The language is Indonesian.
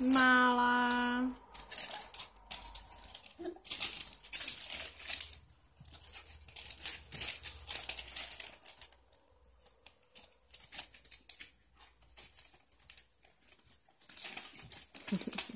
Malah.